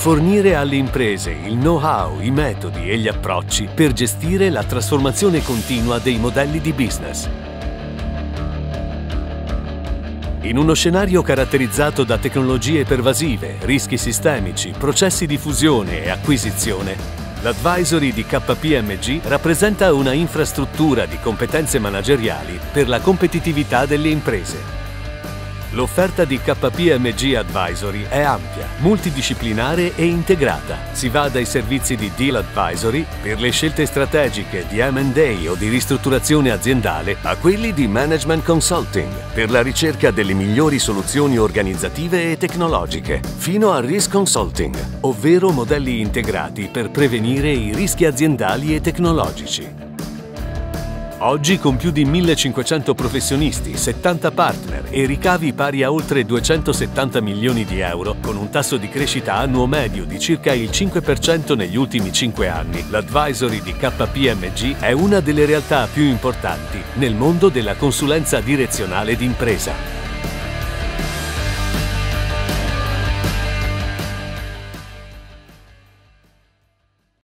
Fornire alle imprese il know-how, i metodi e gli approcci per gestire la trasformazione continua dei modelli di business. In uno scenario caratterizzato da tecnologie pervasive, rischi sistemici, processi di fusione e acquisizione, l'advisory di KPMG rappresenta una infrastruttura di competenze manageriali per la competitività delle imprese. L'offerta di KPMG Advisory è ampia, multidisciplinare e integrata. Si va dai servizi di deal advisory per le scelte strategiche di M&A o di ristrutturazione aziendale a quelli di management consulting per la ricerca delle migliori soluzioni organizzative e tecnologiche, fino al risk consulting, ovvero modelli integrati per prevenire i rischi aziendali e tecnologici. Oggi con più di 1500 professionisti, 70 partner e ricavi pari a oltre 270 milioni di euro, con un tasso di crescita annuo medio di circa il 5% negli ultimi 5 anni, l'advisory di KPMG è una delle realtà più importanti nel mondo della consulenza direzionale d'impresa.